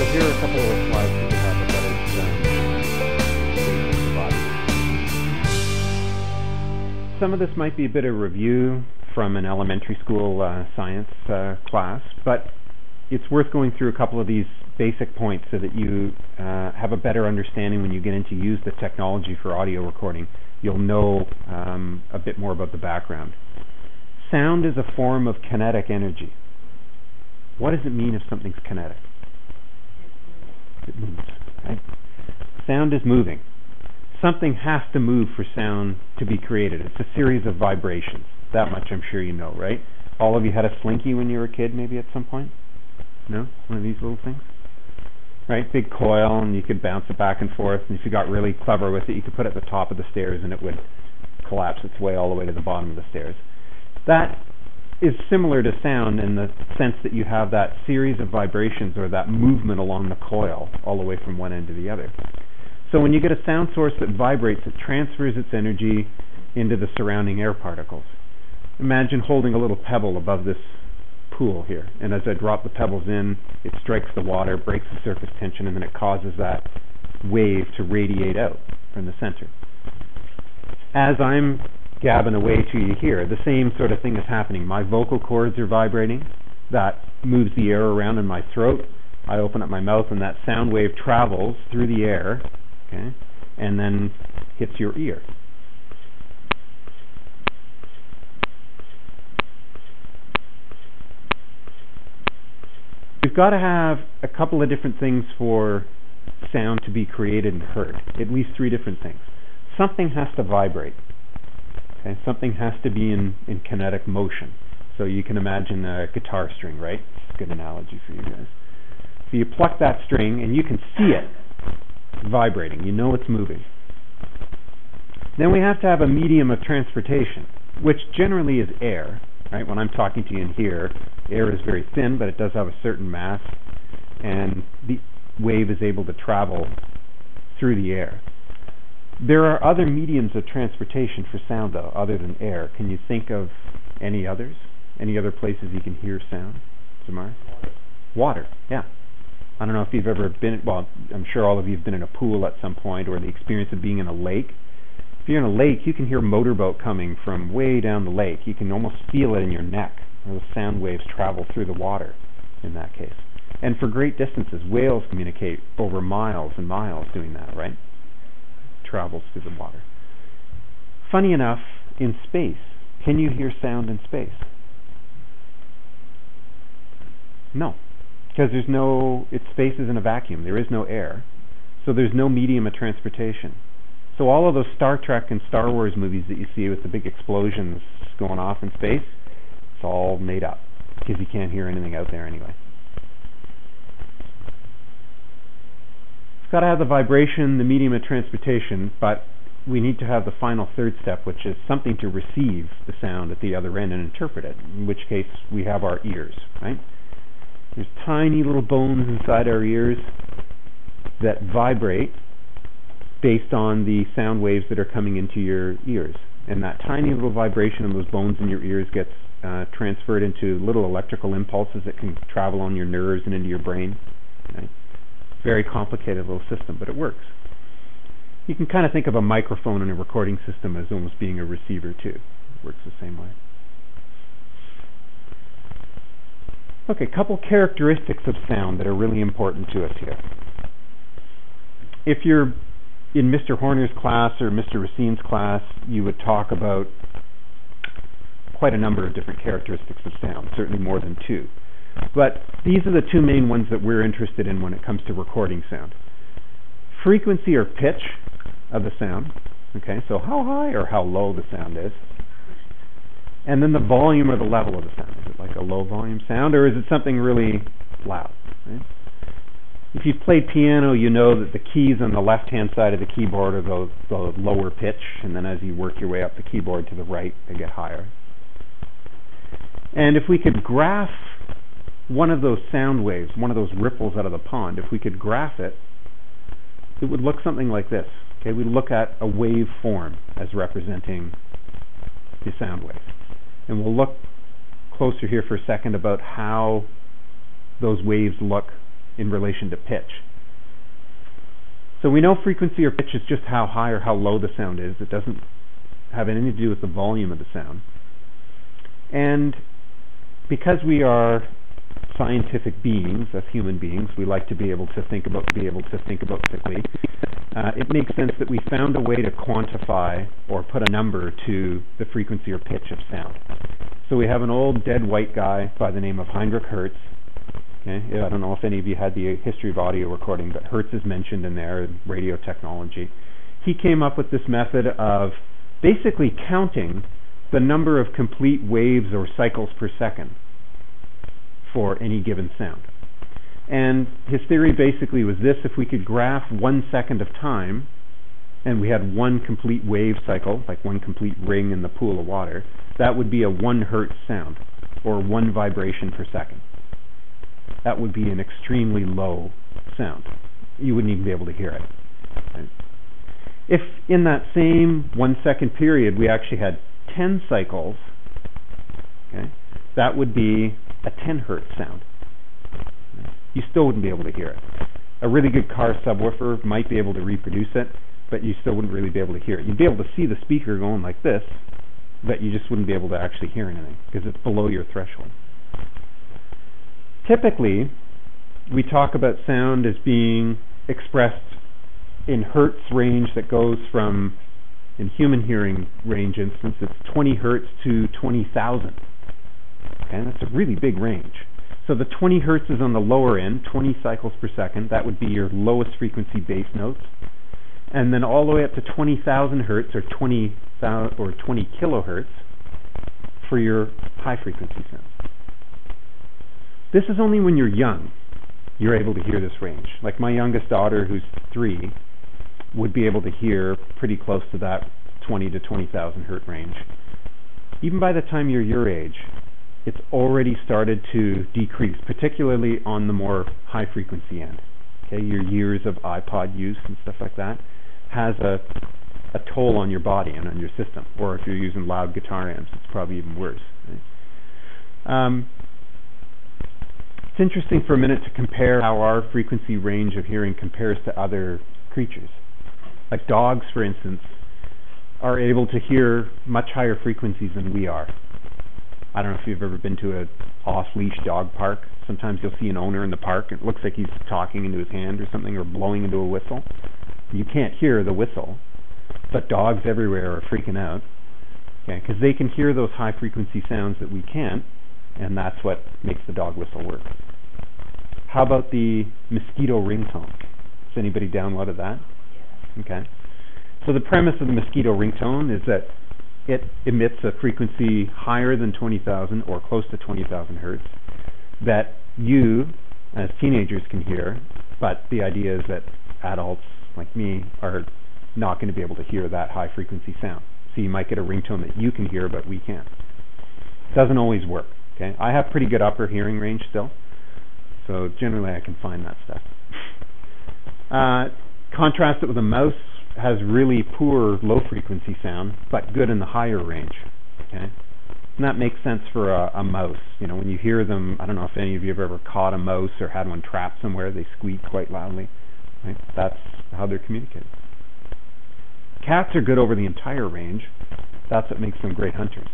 So here are a couple of slides that have a better um, Some of this might be a bit of review from an elementary school uh, science uh, class, but it's worth going through a couple of these basic points so that you uh, have a better understanding when you get into use the technology for audio recording. You'll know um, a bit more about the background. Sound is a form of kinetic energy. What does it mean if something's kinetic? It moves, right? Sound is moving. Something has to move for sound to be created. It's a series of vibrations. That much I'm sure you know, right? All of you had a slinky when you were a kid, maybe at some point? No? One of these little things? Right? Big coil, and you could bounce it back and forth, and if you got really clever with it, you could put it at the top of the stairs and it would collapse its way all the way to the bottom of the stairs. That is similar to sound in the sense that you have that series of vibrations or that movement along the coil all the way from one end to the other. So when you get a sound source that vibrates, it transfers its energy into the surrounding air particles. Imagine holding a little pebble above this pool here, and as I drop the pebbles in, it strikes the water, breaks the surface tension, and then it causes that wave to radiate out from the center. As I'm gabbing away to you here. The same sort of thing is happening. My vocal cords are vibrating. That moves the air around in my throat. I open up my mouth, and that sound wave travels through the air, okay, and then hits your ear. We've got to have a couple of different things for sound to be created and heard, at least three different things. Something has to vibrate. Something has to be in, in kinetic motion. So you can imagine a guitar string, right? It's a good analogy for you guys. So you pluck that string and you can see it vibrating. You know it's moving. Then we have to have a medium of transportation, which generally is air. Right? When I'm talking to you in here, air is very thin, but it does have a certain mass, and the wave is able to travel through the air. There are other mediums of transportation for sound, though, other than air. Can you think of any others? Any other places you can hear sound? Samar? Water. Water, yeah. I don't know if you've ever been, well, I'm sure all of you have been in a pool at some point or the experience of being in a lake. If you're in a lake, you can hear motorboat coming from way down the lake. You can almost feel it in your neck. The sound waves travel through the water in that case. And for great distances, whales communicate over miles and miles doing that, right? Travels through the water. Funny enough, in space, can you hear sound in space? No, because there's no, it, space is in a vacuum. There is no air, so there's no medium of transportation. So all of those Star Trek and Star Wars movies that you see with the big explosions going off in space, it's all made up because you can't hear anything out there anyway. Got to have the vibration, the medium of transportation, but we need to have the final third step, which is something to receive the sound at the other end and interpret it, in which case we have our ears, right? There's tiny little bones inside our ears that vibrate based on the sound waves that are coming into your ears. And that tiny little vibration of those bones in your ears gets uh, transferred into little electrical impulses that can travel on your nerves and into your brain. Very complicated little system, but it works. You can kind of think of a microphone and a recording system as almost being a receiver too. It works the same way. Okay, a couple characteristics of sound that are really important to us here. If you're in Mr. Horner's class or Mr. Racine's class, you would talk about quite a number of different characteristics of sound, certainly more than two. But these are the two main ones that we're interested in when it comes to recording sound. Frequency or pitch of the sound. Okay, so how high or how low the sound is. And then the volume or the level of the sound. Is it like a low volume sound or is it something really loud? Right? If you've played piano, you know that the keys on the left hand side of the keyboard are the, the lower pitch, and then as you work your way up the keyboard to the right, they get higher. And if we could graph one of those sound waves, one of those ripples out of the pond, if we could graph it, it would look something like this. Okay, we look at a wave form as representing the sound wave. And we'll look closer here for a second about how those waves look in relation to pitch. So we know frequency or pitch is just how high or how low the sound is. It doesn't have anything to do with the volume of the sound. And because we are scientific beings, as human beings, we like to be able to think about be able to think about quickly. Uh, it makes sense that we found a way to quantify or put a number to the frequency or pitch of sound. So we have an old dead white guy by the name of Heinrich Hertz. Okay, I don't know if any of you had the history of audio recording, but Hertz is mentioned in there, radio technology. He came up with this method of basically counting the number of complete waves or cycles per second for any given sound. And his theory basically was this if we could graph one second of time, and we had one complete wave cycle, like one complete ring in the pool of water, that would be a one hertz sound, or one vibration per second. That would be an extremely low sound. You wouldn't even be able to hear it. If in that same one second period we actually had 10 cycles, okay, that would be a 10 hertz sound. You still wouldn't be able to hear it. A really good car subwoofer might be able to reproduce it, but you still wouldn't really be able to hear it. You'd be able to see the speaker going like this, but you just wouldn't be able to actually hear anything because it's below your threshold. Typically, we talk about sound as being expressed in hertz range that goes from, in human hearing range instance, it's 20 hertz to 20,000. Okay, that's a really big range. So the 20 hertz is on the lower end, 20 cycles per second. That would be your lowest frequency bass notes. And then all the way up to 20,000 hertz or 20 or 20 kilohertz for your high frequency sounds. This is only when you're young you're able to hear this range. Like my youngest daughter, who's three, would be able to hear pretty close to that 20 to 20,000 hertz range. Even by the time you're your age, it's already started to decrease, particularly on the more high frequency end. Okay, your years of iPod use and stuff like that has a a toll on your body and on your system. Or if you're using loud guitar amps, it's probably even worse. Um, it's interesting for a minute to compare how our frequency range of hearing compares to other creatures. Like dogs, for instance, are able to hear much higher frequencies than we are. I don't know if you've ever been to a off-leash dog park. Sometimes you'll see an owner in the park. And it looks like he's talking into his hand or something, or blowing into a whistle. You can't hear the whistle, but dogs everywhere are freaking out, okay? Because they can hear those high-frequency sounds that we can't, and that's what makes the dog whistle work. How about the mosquito ringtone? Has anybody downloaded that? Okay. So the premise of the mosquito ringtone is that it emits a frequency higher than 20,000 or close to 20,000 hertz that you, as teenagers, can hear, but the idea is that adults like me are not going to be able to hear that high frequency sound. So you might get a ringtone that you can hear, but we can't. Doesn't always work. Okay, I have pretty good upper hearing range still, so generally I can find that stuff. Uh, contrast it with a mouse has really poor low frequency sound, but good in the higher range. Okay, and that makes sense for a, a mouse. You know, when you hear them, I don't know if any of you have ever caught a mouse or had one trapped somewhere. They squeak quite loudly. Right? That's how they're communicating. Cats are good over the entire range. That's what makes them great hunters.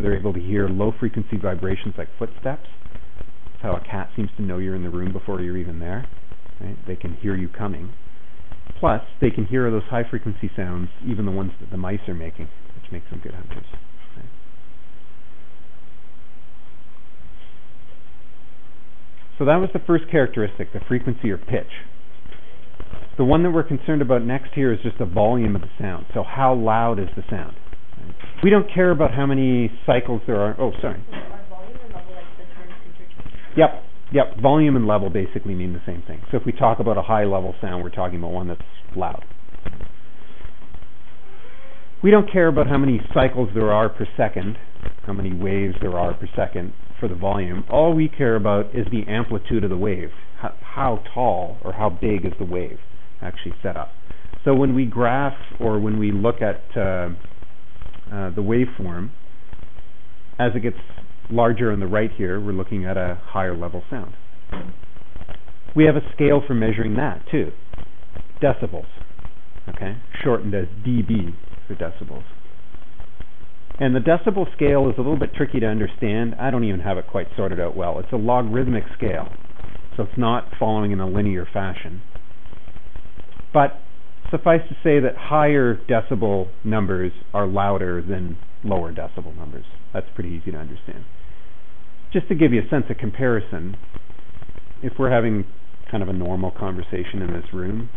They're able to hear low frequency vibrations like footsteps. That's how a cat seems to know you're in the room before you're even there. Right? They can hear you coming. Plus, they can hear those high frequency sounds, even the ones that the mice are making, which makes them good hunters. Right? So that was the first characteristic, the frequency or pitch. The one that we're concerned about next here is just the volume of the sound. So how loud is the sound? We don't care about how many cycles there are. Oh, sorry. Yep, yep. Volume and level basically mean the same thing. So if we talk about a high level sound, we're talking about one that's loud. We don't care about how many cycles there are per second, how many waves there are per second for the volume. All we care about is the amplitude of the wave. How, how tall or how big is the wave actually set up? So when we graph or when we look at uh, uh, the waveform, as it gets larger on the right here, we're looking at a higher level sound. We have a scale for measuring that too. Decibels, okay, shortened as dB for decibels. And the decibel scale is a little bit tricky to understand. I don't even have it quite sorted out well. It's a logarithmic scale, so it's not following in a linear fashion. But suffice to say that higher decibel numbers are louder than lower decibel numbers. That's pretty easy to understand. Just to give you a sense of comparison, if we're having kind of a normal conversation in this room,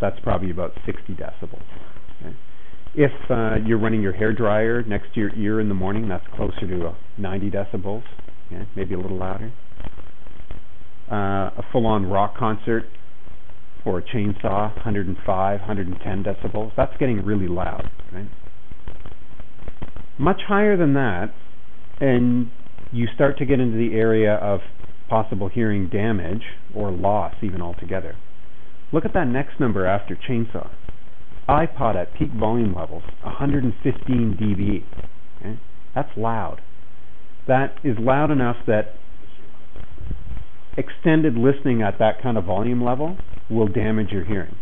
that's probably about 60 decibels. Okay? If uh, you're running your hair dryer next to your ear in the morning, that's closer to uh, 90 decibels, okay? maybe a little louder. Uh, a full-on rock concert or a chainsaw, 105, 110 decibels, that's getting really loud. Right? Much higher than that, and you start to get into the area of possible hearing damage or loss even altogether. Look at that next number after chainsaw. iPod at peak volume levels, 115 dB. Okay? That's loud. That is loud enough that extended listening at that kind of volume level will damage your hearing.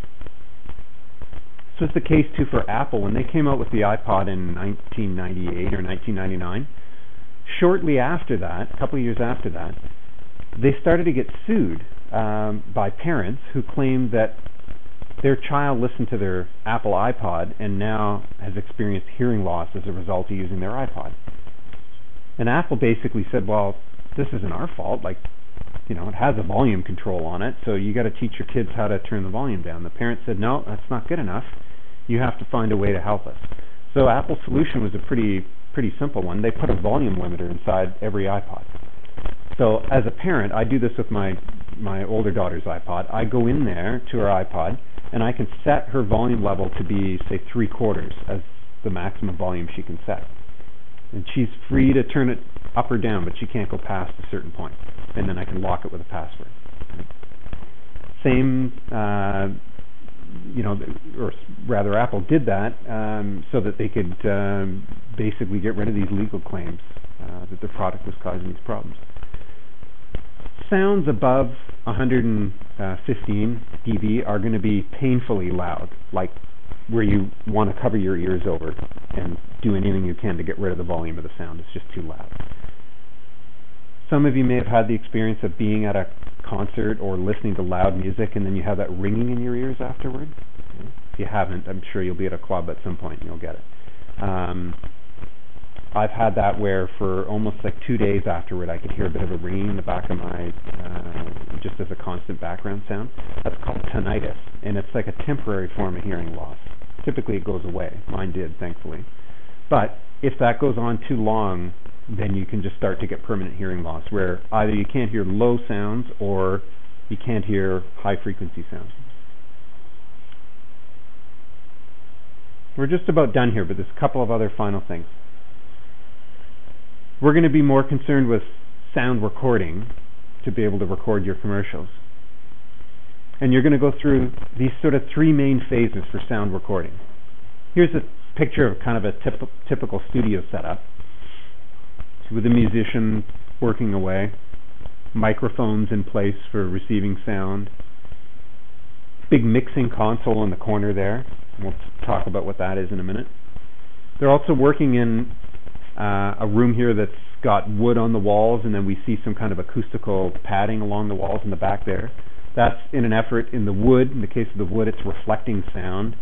So it's the case too for Apple when they came out with the iPod in 1998 or 1999. Shortly after that, a couple of years after that, they started to get sued um, by parents who claimed that their child listened to their Apple iPod and now has experienced hearing loss as a result of using their iPod. And Apple basically said, well, this isn't our fault. Like, you know, it has a volume control on it, so you got to teach your kids how to turn the volume down. The parents said, no, that's not good enough. You have to find a way to help us. So Apple's solution was a pretty pretty simple one. They put a volume limiter inside every iPod. So as a parent, I do this with my my older daughter's iPod. I go in there to her iPod and I can set her volume level to be say three quarters as the maximum volume she can set. And she's free to turn it up or down, but she can't go past a certain point. And then I can lock it with a password. Same, uh, you know, or rather, Apple did that um, so that they could um, basically get rid of these legal claims uh, that their product was causing these problems. Sounds above 115 dB are going to be painfully loud, like where you want to cover your ears over and do anything you can to get rid of the volume of the sound. It's just too loud. Some of you may have had the experience of being at a concert or listening to loud music and then you have that ringing in your ears afterward. If you haven't, I'm sure you'll be at a club at some point and you'll get it. Um, I've had that where for almost like two days afterward I could hear a bit of a ringing in the back of my, uh, just as a constant background sound. That's called tinnitus, and it's like a temporary form of hearing loss. Typically it goes away. Mine did, thankfully. But if that goes on too long, then you can just start to get permanent hearing loss, where either you can't hear low sounds or you can't hear high frequency sounds. We're just about done here, but there's a couple of other final things. We're going to be more concerned with sound recording to be able to record your commercials. And you're going to go through these sort of three main phases for sound recording. Here's a picture of kind of a typ- typical studio setup with a musician working away, microphones in place for receiving sound, big mixing console in the corner there. We'll talk about what that is in a minute. They're also working in uh, a room here that's got wood on the walls, and then we see some kind of acoustical padding along the walls in the back there. That's in an effort in the wood. In the case of the wood, it's reflecting sound.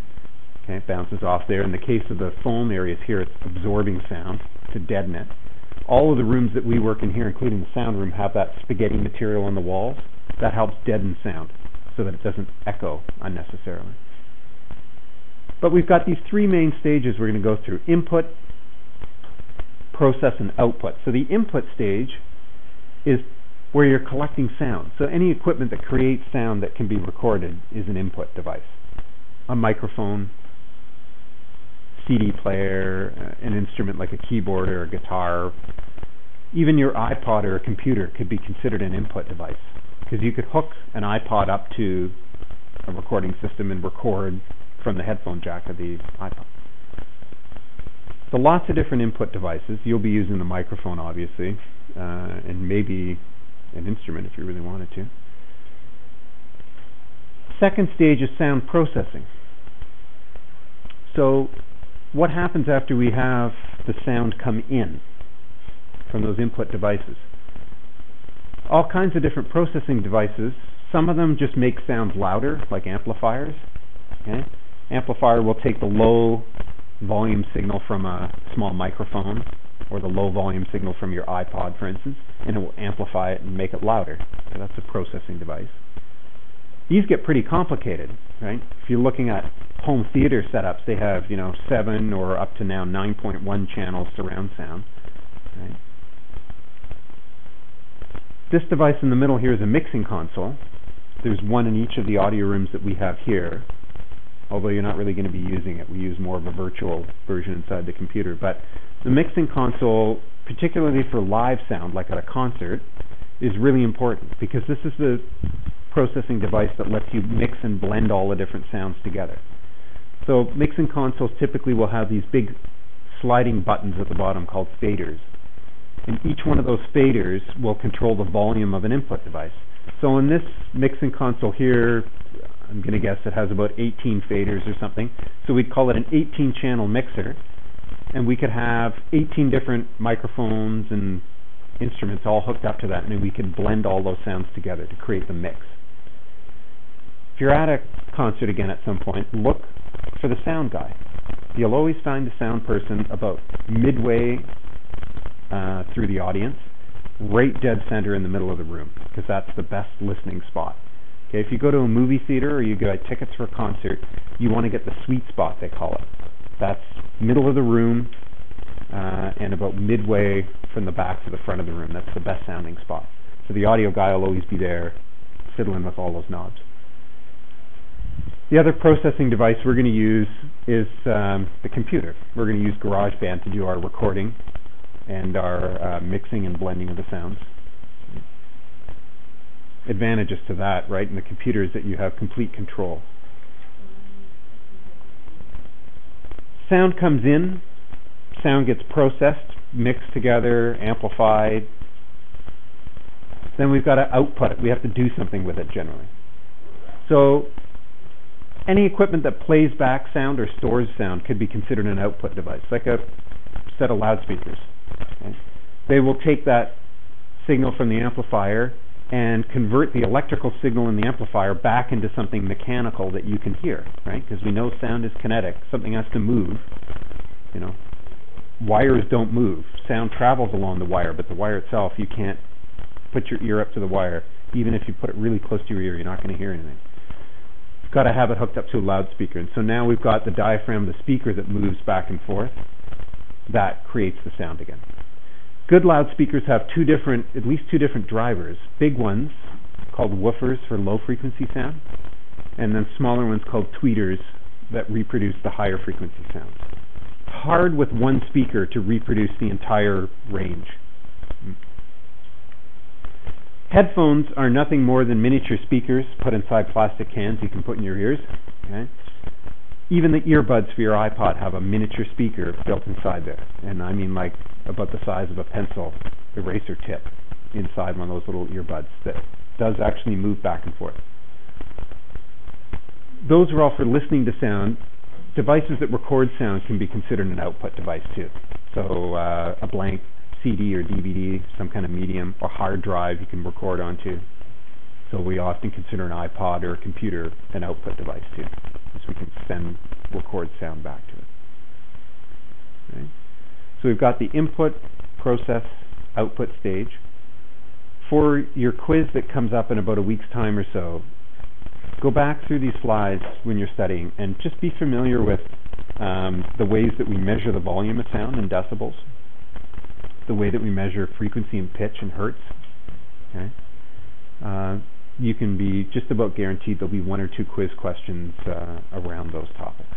Okay, it bounces off there. In the case of the foam areas here, it's absorbing sound to deaden it. All of the rooms that we work in here, including the sound room, have that spaghetti material on the walls. That helps deaden sound so that it doesn't echo unnecessarily. But we've got these three main stages we're going to go through. Input, process, and output. So the input stage is where you're collecting sound. So any equipment that creates sound that can be recorded is an input device. A microphone, CD player, uh, an instrument like a keyboard or a guitar. Even your iPod or a computer could be considered an input device because you could hook an iPod up to a recording system and record from the headphone jack of the iPod. So lots of different input devices. You'll be using the microphone, obviously, uh, and maybe an instrument if you really wanted to. second stage is sound processing. So what happens after we have the sound come in from those input devices? All kinds of different processing devices. Some of them just make sounds louder, like amplifiers. Okay? Amplifier will take the low volume signal from a small microphone or the low volume signal from your iPod, for instance, and it will amplify it and make it louder. So that's a processing device. These get pretty complicated, right? If you're looking at home theater setups, they have, you know, 7 or up to now 9.1 channels surround sound, right? This device in the middle here is a mixing console. There's one in each of the audio rooms that we have here, although you're not really going to be using it. We use more of a virtual version inside the computer. But the mixing console, particularly for live sound, like at a concert, is really important because this is the processing device that lets you mix and blend all the different sounds together. So mixing consoles typically will have these big sliding buttons at the bottom called faders. And each one of those faders will control the volume of an input device. So in this mixing console here, I'm going to guess it has about 18 faders or something. So we'd call it an 18 channel mixer. And we could have 18 different microphones and instruments all hooked up to that, and we could blend all those sounds together to create the mix. If you're at a concert again at some point, look for the sound guy. You'll always find the sound person about midway uh, through the audience, right dead center in the middle of the room, because that's the best listening spot. Okay, if you go to a movie theater or you get tickets for a concert, you want to get the sweet spot, they call it. That's middle of the room uh, and about midway from the back to the front of the room. That's the best sounding spot. So the audio guy will always be there fiddling with all those knobs. The other processing device we're going to use is um, the computer. We're going to use GarageBand to do our recording and our uh, mixing and blending of the sounds. Advantages to that, right, in the computer is that you have complete control. Sound comes in, sound gets processed, mixed together, amplified. Then we've got to output it. We have to do something with it generally. So any equipment that plays back sound or stores sound could be considered an output device, like a set of loudspeakers. Okay? They will take that signal from the amplifier and convert the electrical signal in the amplifier back into something mechanical that you can hear, right? Because we know sound is kinetic. Something has to move. You know, wires don't move. Sound travels along the wire, but the wire itself, you can't put your ear up to the wire. Even if you put it really close to your ear, you're not going to hear anything You've got to have it hooked up to a loudspeaker. And so now we've got the diaphragm, the speaker that moves back and forth. That creates the sound again. Good loudspeakers have two different, at least two different drivers. Big ones called woofers for low frequency sound, and then smaller ones called tweeters that reproduce the higher frequency sounds. Hard with one speaker to reproduce the entire range. Headphones are nothing more than miniature speakers put inside plastic cans you can put in your ears. Okay? Even the earbuds for your iPod have a miniature speaker built inside there. And I mean like about the size of a pencil eraser tip inside one of those little earbuds that does actually move back and forth. Those are all for listening to sound. Devices that record sound can be considered an output device too. So uh, a blank CD or DVD, some kind of medium, or hard drive you can record onto. So we often consider an iPod or a computer an output device too, because we can send record sound back to it. Right? So we've got the input, process, output stage. For your quiz that comes up in about a week's time or so, go back through these slides when you're studying and just be familiar with um, the ways that we measure the volume of sound in decibels the way that we measure frequency and pitch in hertz. Okay? Uh, you can be just about guaranteed there'll be one or two quiz questions uh, around those topics.